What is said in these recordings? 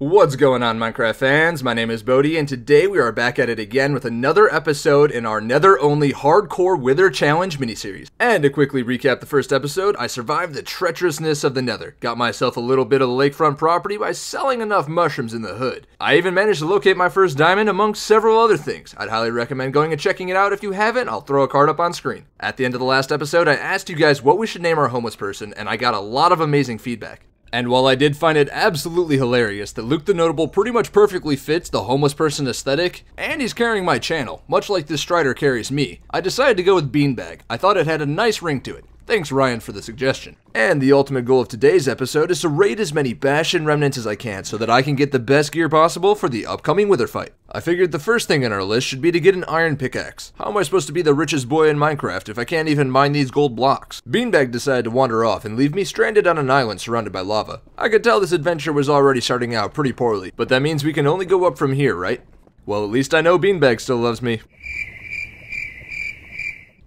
What's going on, Minecraft fans? My name is Bodie, and today we are back at it again with another episode in our Nether Only Hardcore Wither Challenge miniseries. And to quickly recap the first episode, I survived the treacherousness of the Nether, got myself a little bit of the lakefront property by selling enough mushrooms in the hood. I even managed to locate my first diamond amongst several other things. I'd highly recommend going and checking it out. If you haven't, I'll throw a card up on screen. At the end of the last episode, I asked you guys what we should name our homeless person, and I got a lot of amazing feedback. And while I did find it absolutely hilarious that Luke TheNotable pretty much perfectly fits the homeless person aesthetic, and he's carrying my channel, much like this Strider carries me, I decided to go with Beanbag. I thought it had a nice ring to it. Thanks Ryan for the suggestion. And the ultimate goal of today's episode is to raid as many Bastion remnants as I can so that I can get the best gear possible for the upcoming Wither fight. I figured the first thing on our list should be to get an iron pickaxe. How am I supposed to be the richest boy in Minecraft if I can't even mine these gold blocks? Beanbag decided to wander off and leave me stranded on an island surrounded by lava. I could tell this adventure was already starting out pretty poorly, but that means we can only go up from here, right? Well, at least I know Beanbag still loves me.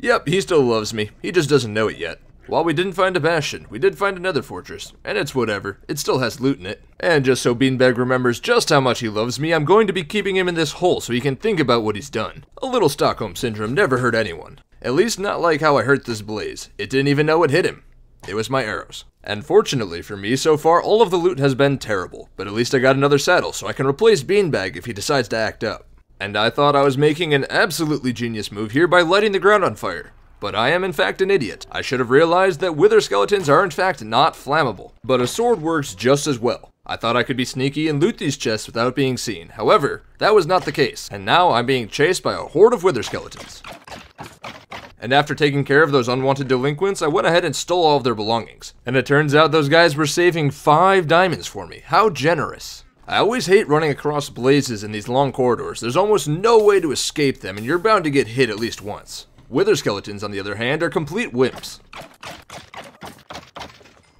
Yep, he still loves me. He just doesn't know it yet. While we didn't find a bastion, we did find another fortress, and it's whatever. It still has loot in it. And just so Beanbag remembers just how much he loves me, I'm going to be keeping him in this hole so he can think about what he's done. A little Stockholm Syndrome never hurt anyone. At least not like how I hurt this blaze. It didn't even know what hit him. It was my arrows. And fortunately for me, so far all of the loot has been terrible, but at least I got another saddle so I can replace Beanbag if he decides to act up. And I thought I was making an absolutely genius move here by lighting the ground on fire. But I am in fact an idiot. I should have realized that wither skeletons are in fact not flammable. But a sword works just as well. I thought I could be sneaky and loot these chests without being seen. However, that was not the case, and now I'm being chased by a horde of wither skeletons. And after taking care of those unwanted delinquents, I went ahead and stole all of their belongings. And it turns out those guys were saving five diamonds for me. How generous. I always hate running across blazes in these long corridors. There's almost no way to escape them, and you're bound to get hit at least once. Wither skeletons, on the other hand, are complete wimps.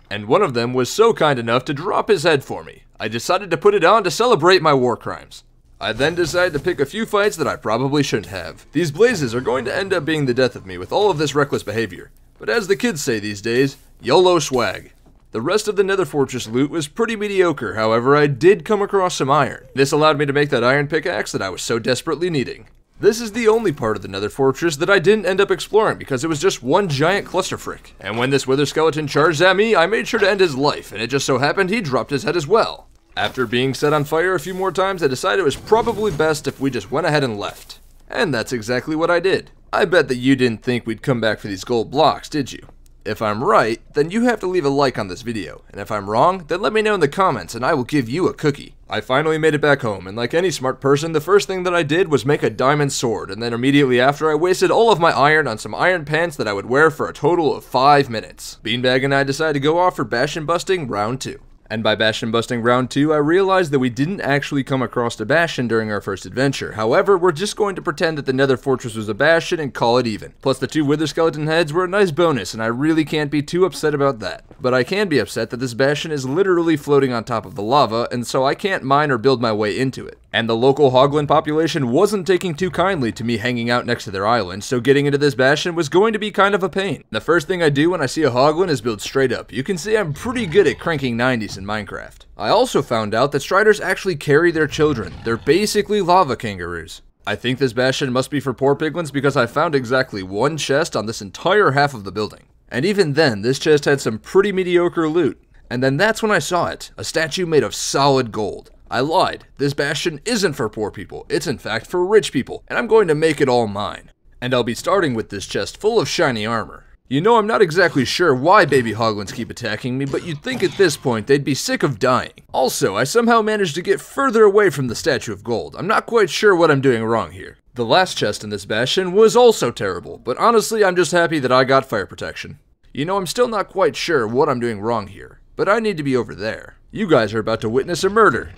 And one of them was so kind enough to drop his head for me. I decided to put it on to celebrate my war crimes. I then decided to pick a few fights that I probably shouldn't have. These blazes are going to end up being the death of me with all of this reckless behavior. But as the kids say these days, YOLO swag. The rest of the Nether Fortress loot was pretty mediocre, however I did come across some iron. This allowed me to make that iron pickaxe that I was so desperately needing. This is the only part of the Nether Fortress that I didn't end up exploring because it was just one giant cluster frick. And when this wither skeleton charged at me, I made sure to end his life, and it just so happened he dropped his head as well. After being set on fire a few more times, I decided it was probably best if we just went ahead and left. And that's exactly what I did. I bet that you didn't think we'd come back for these gold blocks, did you? If I'm right, then you have to leave a like on this video, and if I'm wrong, then let me know in the comments and I will give you a cookie. I finally made it back home, and like any smart person, the first thing that I did was make a diamond sword, and then immediately after I wasted all of my iron on some iron pants that I would wear for a total of 5 minutes. Beanbag and I decided to go off for Bastion busting round 2. And by Bastion busting round 2, I realized that we didn't actually come across a Bastion during our first adventure. However, we're just going to pretend that the Nether Fortress was a Bastion and call it even. Plus the two Wither Skeleton heads were a nice bonus, and I really can't be too upset about that. But I can be upset that this Bastion is literally floating on top of the lava, and so I can't mine or build my way into it. And the local Hoglin population wasn't taking too kindly to me hanging out next to their island, so getting into this Bastion was going to be kind of a pain. The first thing I do when I see a Hoglin is build straight up. You can see I'm pretty good at cranking 90s in Minecraft. I also found out that Striders actually carry their children. They're basically lava kangaroos. I think this bastion must be for poor piglins because I found exactly one chest on this entire half of the building. And even then, this chest had some pretty mediocre loot. And then that's when I saw it, a statue made of solid gold. I lied, this bastion isn't for poor people, it's in fact for rich people, and I'm going to make it all mine. And I'll be starting with this chest full of shiny armor. You know, I'm not exactly sure why baby hoglins keep attacking me, but you'd think at this point they'd be sick of dying. Also, I somehow managed to get further away from the Statue of Gold. I'm not quite sure what I'm doing wrong here. The last chest in this bastion was also terrible, but honestly, I'm just happy that I got fire protection. You know, I'm still not quite sure what I'm doing wrong here, but I need to be over there. You guys are about to witness a murder.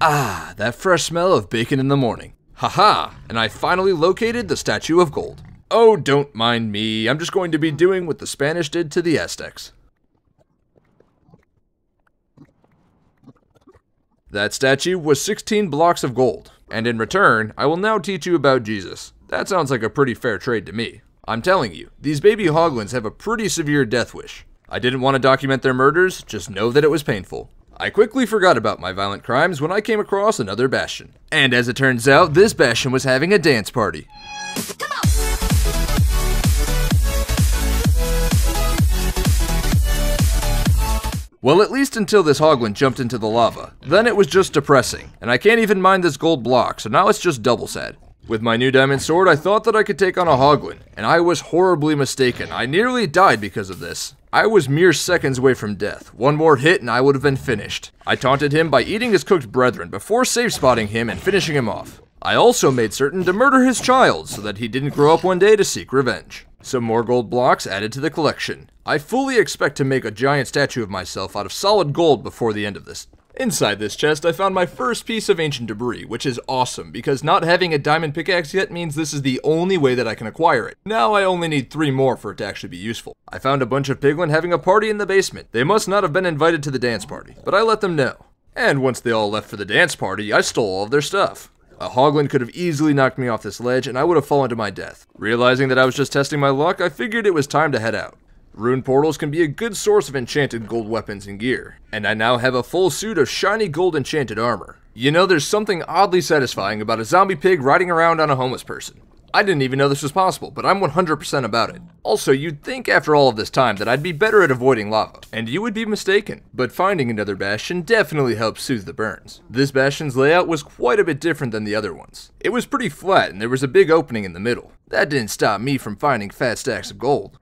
Ah, that fresh smell of bacon in the morning. Haha, and I finally located the Statue of Gold. Oh, don't mind me, I'm just going to be doing what the Spanish did to the Aztecs. That statue was 16 blocks of gold, and in return, I will now teach you about Jesus. That sounds like a pretty fair trade to me. I'm telling you, these baby hoglins have a pretty severe death wish. I didn't want to document their murders, just know that it was painful. I quickly forgot about my violent crimes when I came across another Bastion. And as it turns out, this Bastion was having a dance party. Well, at least until this Hoglin jumped into the lava. Then it was just depressing, and I can't even mine this gold block, so now it's just double sad. With my new diamond sword, I thought that I could take on a Hoglin, and I was horribly mistaken. I nearly died because of this. I was mere seconds away from death. One more hit and I would have been finished. I taunted him by eating his cooked brethren before safe spotting him and finishing him off. I also made certain to murder his child so that he didn't grow up one day to seek revenge. Some more gold blocks added to the collection. I fully expect to make a giant statue of myself out of solid gold before the end of this. Inside this chest, I found my first piece of ancient debris, which is awesome, because not having a diamond pickaxe yet means this is the only way that I can acquire it. Now I only need three more for it to actually be useful. I found a bunch of piglin having a party in the basement. They must not have been invited to the dance party, but I let them know. And once they all left for the dance party, I stole all of their stuff. A hoglin could have easily knocked me off this ledge and I would have fallen to my death. Realizing that I was just testing my luck, I figured it was time to head out. Ruined portals can be a good source of enchanted gold weapons and gear, and I now have a full suit of shiny gold enchanted armor. You know, there's something oddly satisfying about a zombie pig riding around on a homeless person. I didn't even know this was possible, but I'm 100% about it. Also, you'd think after all of this time that I'd be better at avoiding lava, and you would be mistaken, but finding another bastion definitely helps soothe the burns. This bastion's layout was quite a bit different than the other ones. It was pretty flat and there was a big opening in the middle. That didn't stop me from finding fat stacks of gold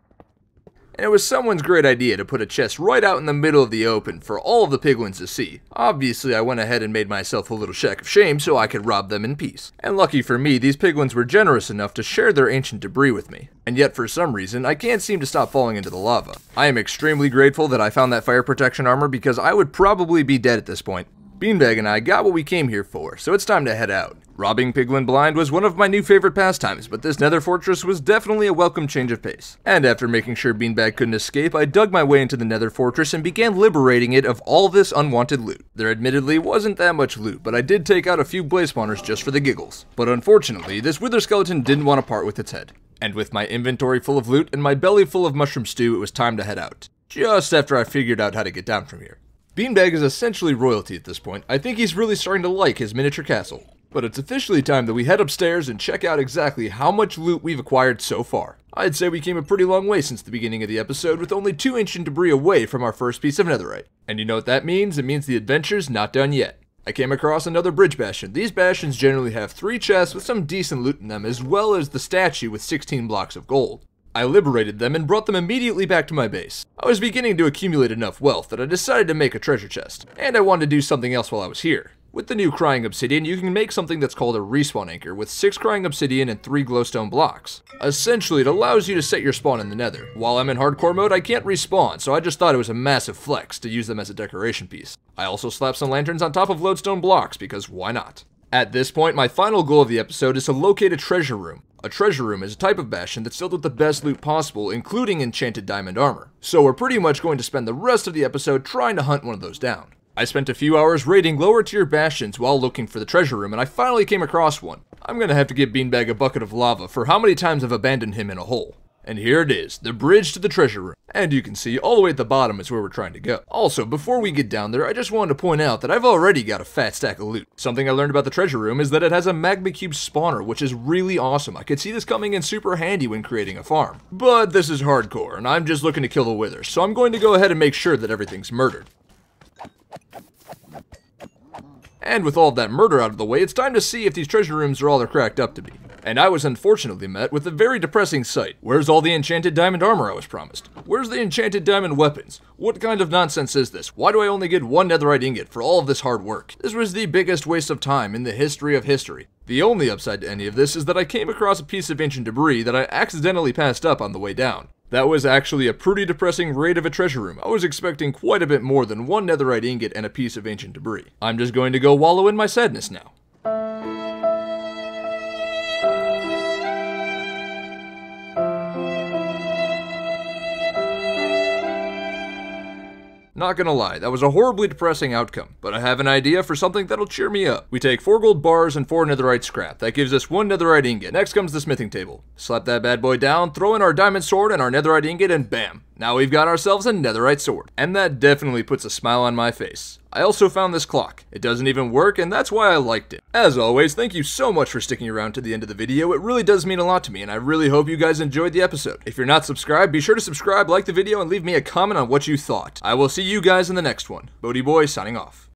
and it was someone's great idea to put a chest right out in the middle of the open for all of the piglins to see. Obviously, I went ahead and made myself a little shack of shame so I could rob them in peace. And lucky for me, these piglins were generous enough to share their ancient debris with me. And yet, for some reason, I can't seem to stop falling into the lava. I am extremely grateful that I found that fire protection armor because I would probably be dead at this point. Beanbag and I got what we came here for, so it's time to head out. Robbing Piglin blind was one of my new favorite pastimes, but this nether fortress was definitely a welcome change of pace. And after making sure Beanbag couldn't escape, I dug my way into the nether fortress and began liberating it of all this unwanted loot. There admittedly wasn't that much loot, but I did take out a few blaze spawners just for the giggles. But unfortunately, this wither skeleton didn't want to part with its head. And with my inventory full of loot and my belly full of mushroom stew, it was time to head out. Just after I figured out how to get down from here. Beanbag is essentially royalty at this point. I think he's really starting to like his miniature castle. But it's officially time that we head upstairs and check out exactly how much loot we've acquired so far. I'd say we came a pretty long way since the beginning of the episode with only two ancient debris away from our first piece of netherite. And you know what that means? It means the adventure's not done yet. I came across another bridge bastion. These bastions generally have three chests with some decent loot in them, as well as the statue with 16 blocks of gold. I liberated them and brought them immediately back to my base. I was beginning to accumulate enough wealth that I decided to make a treasure chest, and I wanted to do something else while I was here. With the new Crying Obsidian, you can make something that's called a respawn anchor with 6 Crying Obsidian and 3 glowstone blocks. Essentially, it allows you to set your spawn in the nether. While I'm in hardcore mode, I can't respawn, so I just thought it was a massive flex to use them as a decoration piece. I also slapped some lanterns on top of lodestone blocks, because why not? At this point, my final goal of the episode is to locate a treasure room. A treasure room is a type of bastion that's filled with the best loot possible, including enchanted diamond armor. So we're pretty much going to spend the rest of the episode trying to hunt one of those down. I spent a few hours raiding lower tier bastions while looking for the treasure room, and I finally came across one. I'm gonna have to give Beanbag a bucket of lava for how many times I've abandoned him in a hole. And here it is, the bridge to the treasure room. And you can see all the way at the bottom is where we're trying to go. Also, before we get down there, I just wanted to point out that I've already got a fat stack of loot. Something I learned about the treasure room is that it has a magma cube spawner, which is really awesome. I could see this coming in super handy when creating a farm. But this is hardcore, and I'm just looking to kill the wither, so I'm going to go ahead and make sure that everything's murdered. And with all of that murder out of the way, it's time to see if these treasure rooms are all they're cracked up to be. And I was unfortunately met with a very depressing sight. Where's all the enchanted diamond armor I was promised? Where's the enchanted diamond weapons? What kind of nonsense is this? Why do I only get one netherite ingot for all of this hard work? This was the biggest waste of time in the history of history. The only upside to any of this is that I came across a piece of ancient debris that I accidentally passed up on the way down. That was actually a pretty depressing raid of a treasure room. I was expecting quite a bit more than one netherite ingot and a piece of ancient debris. I'm just going to go wallow in my sadness now. Not gonna lie, that was a horribly depressing outcome, but I have an idea for something that'll cheer me up. We take 4 gold bars and 4 netherite scrap. That gives us 1 netherite ingot. Next comes the smithing table. Slap that bad boy down, throw in our diamond sword and our netherite ingot, and bam. Now we've got ourselves a netherite sword, and that definitely puts a smile on my face. I also found this clock. It doesn't even work, and that's why I liked it. As always, thank you so much for sticking around to the end of the video. It really does mean a lot to me, and I really hope you guys enjoyed the episode. If you're not subscribed, be sure to subscribe, like the video, and leave me a comment on what you thought. I will see you guys in the next one. BodieBoy signing off.